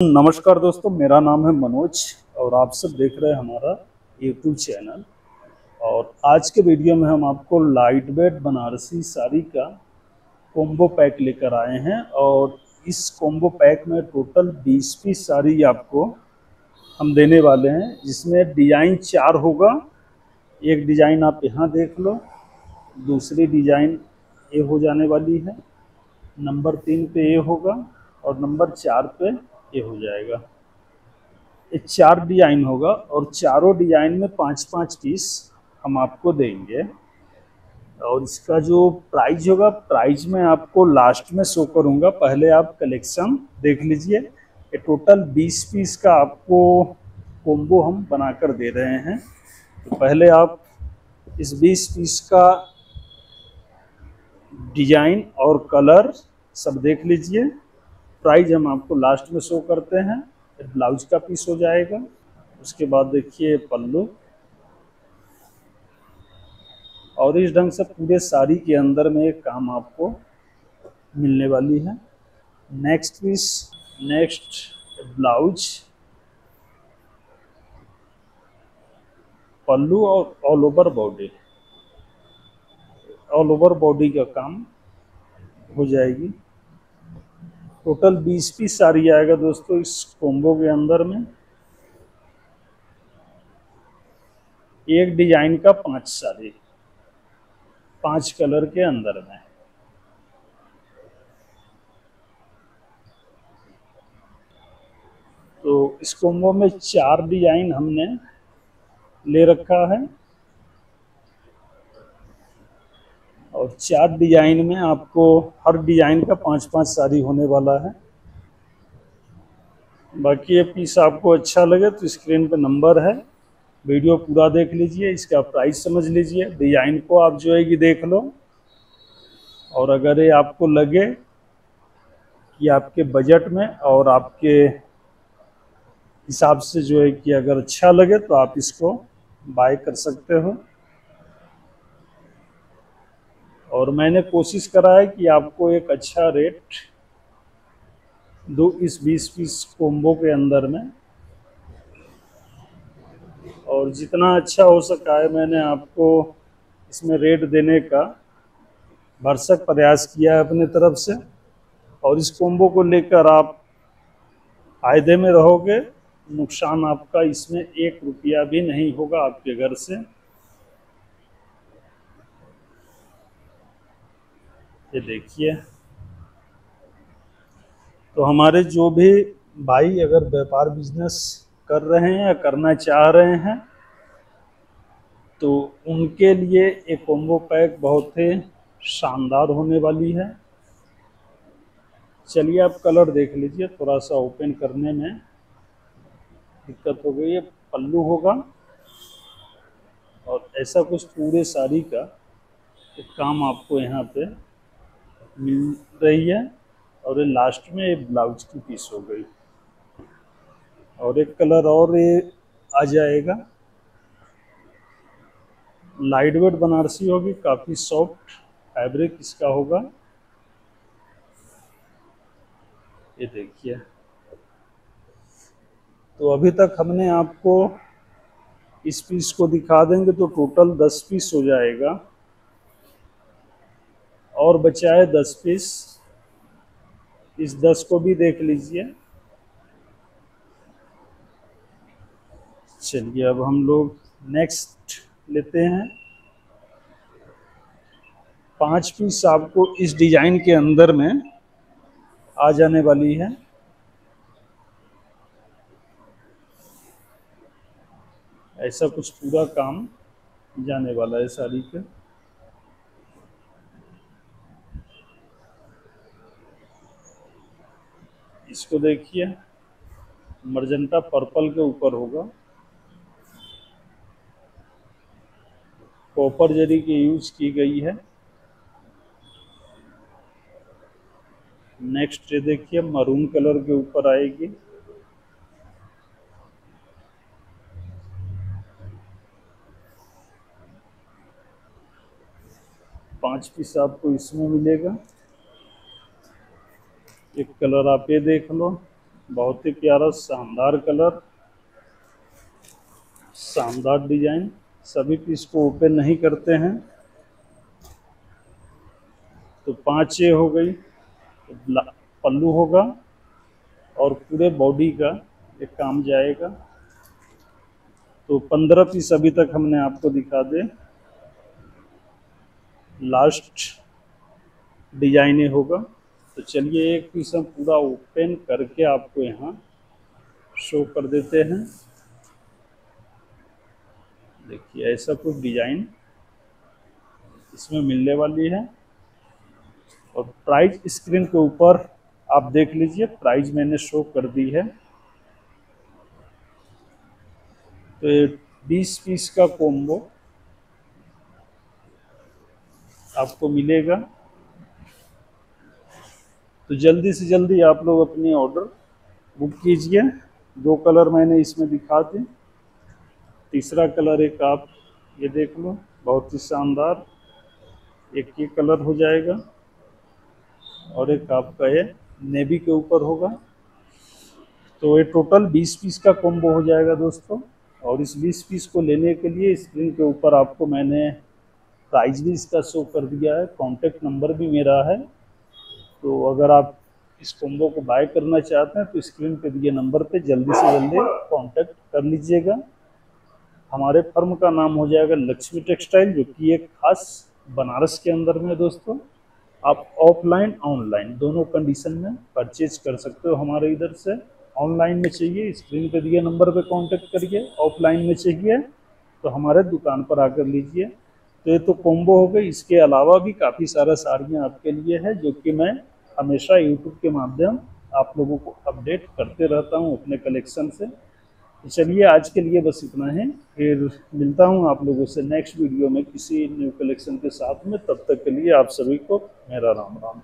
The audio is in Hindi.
नमस्कार दोस्तों, मेरा नाम है मनोज और आप सब देख रहे हैं हमारा यूट्यूब चैनल और आज के वीडियो में हम आपको लाइट वेट बनारसी साड़ी का कॉम्बो पैक लेकर आए हैं और इस कॉम्बो पैक में टोटल 20 पीस साड़ी आपको हम देने वाले हैं, जिसमें डिज़ाइन चार होगा। एक डिज़ाइन आप यहाँ देख लो, दूसरी डिज़ाइन ये हो जाने वाली है। नंबर तीन पे ये होगा और नंबर चार पे ये हो जाएगा। ये चार डिज़ाइन होगा और चारों डिज़ाइन में पाँच पाँच पीस हम आपको देंगे। और इसका जो प्राइस होगा, प्राइस मैं आपको लास्ट में शो करूँगा। पहले आप कलेक्शन देख लीजिए। ये टोटल 20 पीस का आपको कोम्बो हम बनाकर दे रहे हैं। तो पहले आप इस 20 पीस का डिज़ाइन और कलर सब देख लीजिए। प्राइस हम आपको लास्ट में शो करते हैं ब्लाउज का पीस हो जाएगा। उसके बाद देखिए पल्लू। और इस ढंग से पूरे साड़ी के अंदर में एक काम आपको मिलने वाली है। Next piece next blouse. Pallu और all over body all over body का काम हो जाएगी। टोटल 20 पीस साड़ी आएगा दोस्तों इस कॉम्बो के अंदर में। एक डिज़ाइन का पाँच साड़ी। पाँच कलर के अंदर में। तो इस कॉम्बो में चार डिज़ाइन हमने ले रखा है। और चार डिज़ाइन में आपको हर डिज़ाइन का पाँच पाँच साड़ी होने वाला है। बाकी ये पीस आपको अच्छा लगे तो स्क्रीन पे नंबर है। वीडियो पूरा देख लीजिए, इसका प्राइस समझ लीजिए। डिज़ाइन को आप जो है कि देख लो। और अगर ये आपको लगे कि आपके बजट में और आपके हिसाब से जो है कि अगर अच्छा लगे तो आप इसको बाय कर सकते हो। और मैंने कोशिश करा है कि आपको एक अच्छा रेट दो इस बीस पीस कोम्बो के अंदर में। और जितना अच्छा हो सका है, मैंने आपको इसमें रेट देने का भरसक प्रयास किया है अपने तरफ़ से। और इस कोम्बो को लेकर आप फ़ायदे में रहोगे, नुकसान आपका इसमें एक रुपया भी नहीं होगा आपके घर से। ये देखिए। तो हमारे जो भी भाई अगर व्यापार बिज़नेस कर रहे हैं या करना चाह रहे हैं तो उनके लिए एक कॉम्बो पैक बहुत ही शानदार होने वाली है। चलिए आप कलर देख लीजिए थोड़ा सा ओपन करने में। दिक्कत हो गई है पल्लू होगा। और ऐसा कुछ पूरे साड़ी का काम आपको यहाँ पे मिल रही है और लास्ट में ये ब्लाउज की पीस हो गई। और एक कलर और ये आ जाएगा। लाइट वेट बनारसी होगी, काफ़ी सॉफ्ट फैब्रिक इसका होगा। ये देखिए। तो अभी तक हमने आपको इस पीस को दिखा देंगे तो टोटल दस पीस हो जाएगा। और बचा है दस पीस इस दस को भी देख लीजिए। चलिए, अब हम लोग नेक्स्ट लेते हैं। पाँच पीस आपको इस डिज़ाइन के अंदर में आ जाने वाली है। ऐसा कुछ पूरा काम जाने वाला है साड़ी पे इसको देखिए। मर्जेंटा पर्पल के ऊपर होगा। कॉपर जरी की यूज़ की गई है। नेक्स्ट ये देखिए, मरून कलर के ऊपर आएगी। पाँच पीस आपको इसमें मिलेगा। एक कलर आप ये देख लो, बहुत ही प्यारा, शानदार कलर, शानदार डिज़ाइन, सभी पीस को ओपन नहीं करते हैं। तो पाँच ये हो गई पल्लू होगा और पूरे बॉडी का एक काम जाएगा। तो पंद्रह पीस अभी तक हमने आपको दिखा दे। लास्ट डिज़ाइन होगा। तो चलिए एक पीस हम पूरा ओपन करके आपको यहाँ शो कर देते हैं। देखिए, ऐसा कुछ डिज़ाइन इसमें मिलने वाली है। और प्राइस स्क्रीन के ऊपर आप देख लीजिए प्राइस मैंने शो कर दी है। तो ये बीस पीस का कोम्बो आपको मिलेगा। तो जल्दी से जल्दी आप लोग अपनी ऑर्डर बुक कीजिए। दो कलर मैंने इसमें दिखा दी। तीसरा कलर एक आप ये देख लो, बहुत ही शानदार। एक ये कलर हो जाएगा। और एक आपका ये नेवी के ऊपर होगा। तो ये टोटल 20 पीस का कॉम्बो हो जाएगा दोस्तों। और इस 20 पीस को लेने के लिए स्क्रीन के ऊपर आपको मैंने प्राइस भी इसका शो कर दिया है। कॉन्टेक्ट नंबर भी मेरा है। तो अगर आप इस कॉम्बो को बाय करना चाहते हैं तो स्क्रीन पे दिए नंबर पे जल्दी से जल्दी कांटेक्ट कर लीजिएगा। हमारे फर्म का नाम हो जाएगा लक्ष्मी टेक्सटाइल जो कि एक खास बनारस के अंदर में दोस्तों। आप ऑफलाइन ऑनलाइन दोनों कंडीशन में परचेज कर सकते हो हमारे इधर से। ऑनलाइन में चाहिए स्क्रीन पे दिए नंबर पे कांटेक्ट करिए ऑफलाइन में चाहिए तो हमारे दुकान पर आकर लीजिए। तो ये तो कोम्बो हो गई। इसके अलावा भी काफ़ी सारा साड़ियाँ आपके लिए है, जो कि मैं हमेशा यूट्यूब के माध्यम आप लोगों को अपडेट करते रहता हूँ अपने कलेक्शन से। तो चलिए, आज के लिए बस इतना है। फिर मिलता हूँ आप लोगों से नेक्स्ट वीडियो में किसी न्यू कलेक्शन के साथ में। तब तक के लिए आप सभी को मेरा राम राम।